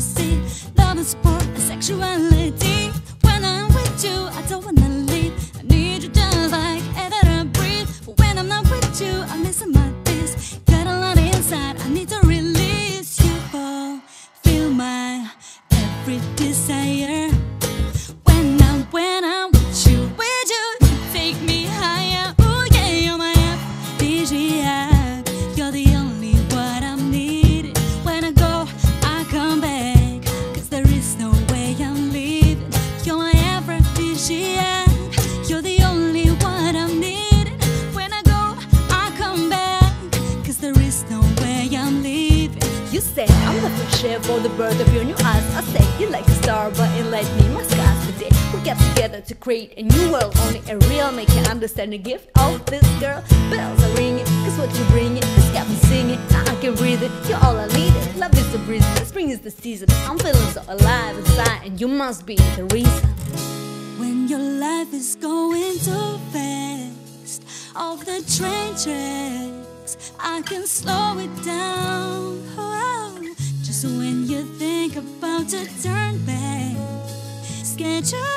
fantasy, love and sport and sexuality. When I'm with you, I don't wanna leave. I need you just like air that I breathe. But when I'm not with you, I'm missing my peace. Got a lot inside, I need to release you. Fall, feel my every desire. Bird of your new eyes. I say you like a star, but enlighten my skies today. We get together to create a new world. Only a real man can understand the gift of this girl. Bells are ringing, cause what you bring it has got me singing. Now I can breathe it, you're all I needed. Love is the breeze, spring is the season. I'm feeling so alive inside, and you must be the reason. When your life is going too fast, off the train tracks, I can slow it down. To turn back, schedule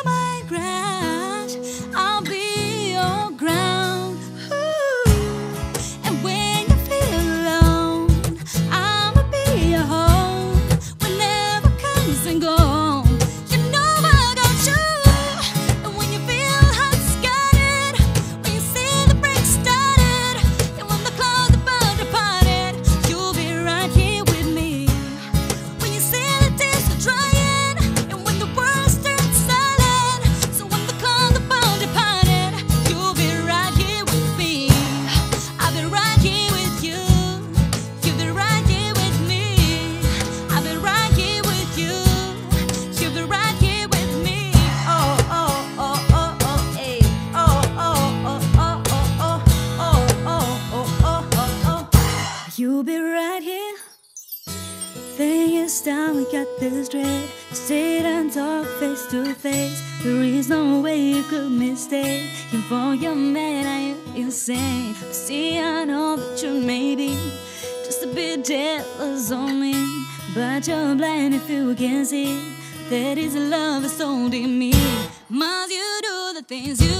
we got this straight. Sit and talk face to face. There is no way you could mistake. You for your man, I am insane. See, I know that you may be just a bit jealous on me. But you're blind if you can see that his love is holding me. Must you do the things you?